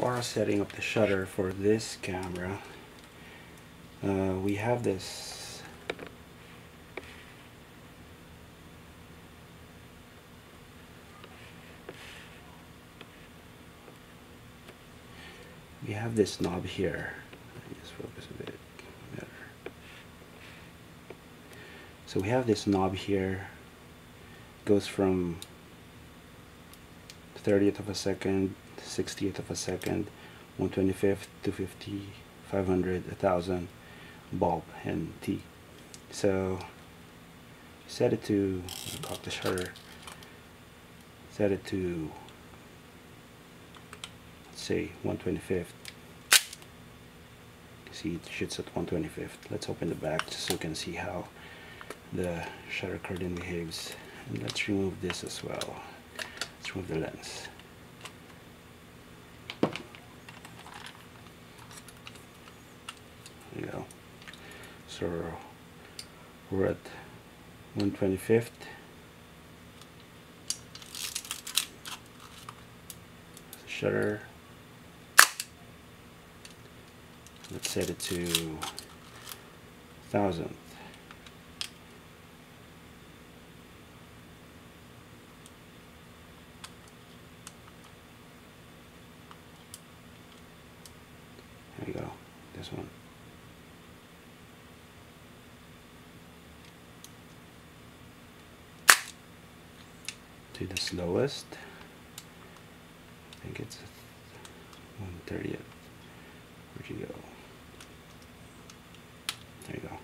far as setting up the shutter for this camera uh, we have this. We have this knob here. Just focus a bit better. So we have this knob here. Goes from 30th of a second 60th of a second 125th to 50 500 1000 bulb and T. So set it to cock the shutter set it to say 125th see it shoots at 125th let's open the back just so you can see how the shutter curtain behaves. And let's remove this as well. Let's remove the lens there you go so we're at 125th shutter. Let's set it to thousandth to the slowest. I think it's 130th where'd you go? There you go.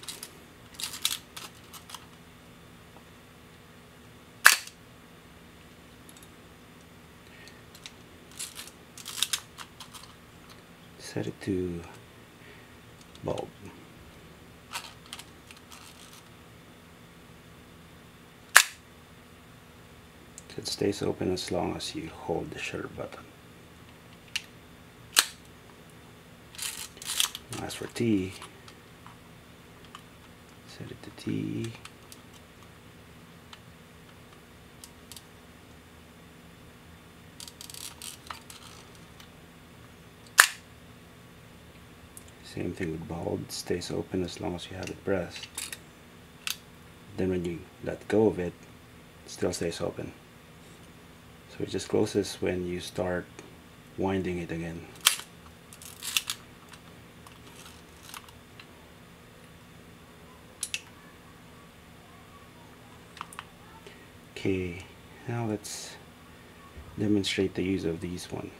Set it to bulb it stays open as long as you hold the shutter button as for T set it to T Same thing with bulb, stays open as long as you have it pressed. Then when you let go of it, it still stays open. So it just closes when you start winding it again. Okay, now let's demonstrate the use of these one.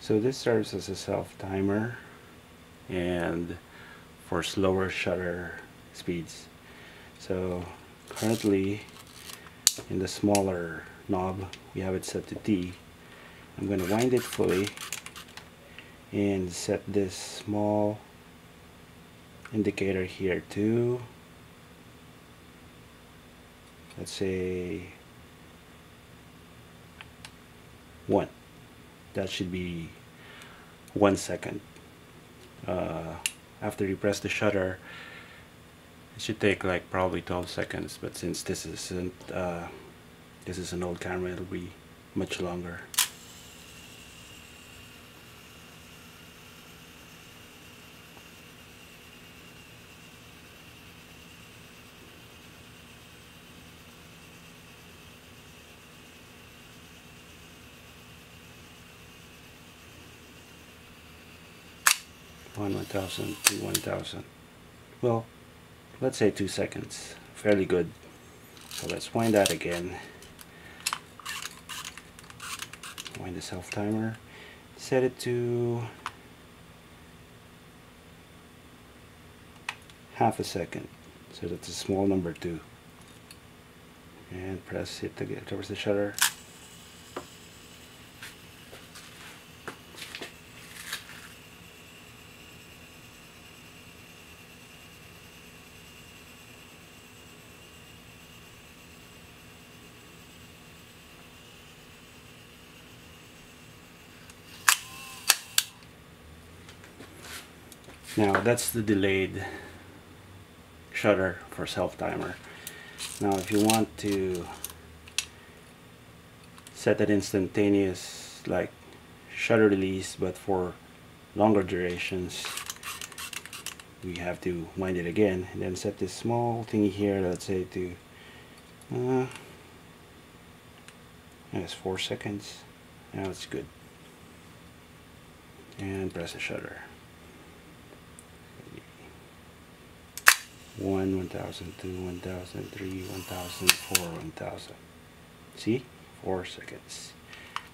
So this serves as a self timer and for slower shutter speeds. So currently in the smaller knob we have it set to T. I'm going to wind it fully and set this small indicator here to let's say one that should be one second uh, after you press the shutter it should take like probably 12 seconds but since this isn't uh, this is an old camera it'll be much longer. One 1000 to 1000 well let's say two seconds. Fairly good. So let's wind that again. Wind the self timer set it to half a second. So that's a small number two and press it to towards the shutter Now that's the delayed shutter for self timer. Now if you want to set an instantaneous like shutter release but for longer durations we have to wind it again and then set this small thingy here let's say to uh, that's four seconds. Now it's good. And press the shutter 1 1000 2 1000 3 1000 4 1000 see? 4 seconds.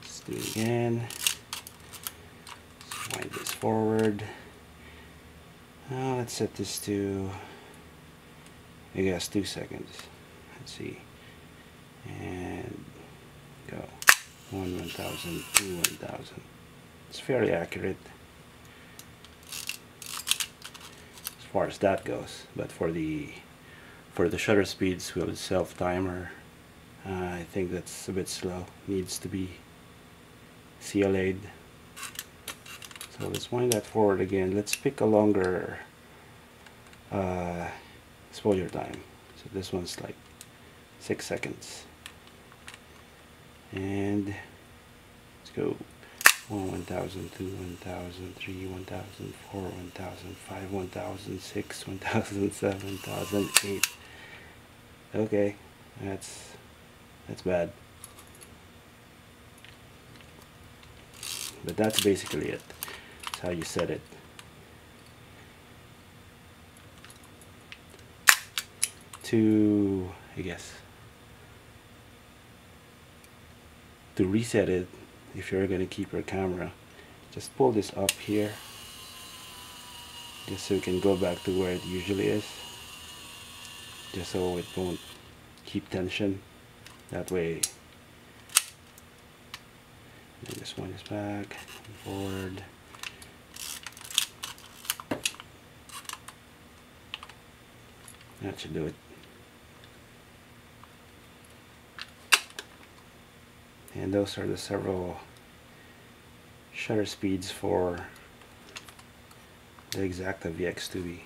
Let's do it again. Let's wind this forward. Now let's set this to I guess 2 seconds. Let's see. And go. 1 1000 2 1000 it's fairly accurate as far as that goes but for the for the shutter speeds with self timer uh, I think that's a bit slow. Needs to be CLA'd so let's wind that forward again. Let's pick a longer uh, exposure time. So this one's like six seconds. And let's go 1, 1000, 2, 1000, 3, 1000, 4, 1000, 5, 1000, 6, 1000, 7, 1008. Okay, that's, that's bad. But that's basically it. That's how you set it. To, I guess, to reset it if you're going to keep your camera. Just pull this up here just so you can go back to where it usually is. Just so it won't keep tension. That way and this one is back forward. That should do it and those are the several shutter speeds for the Exakta VxIIb.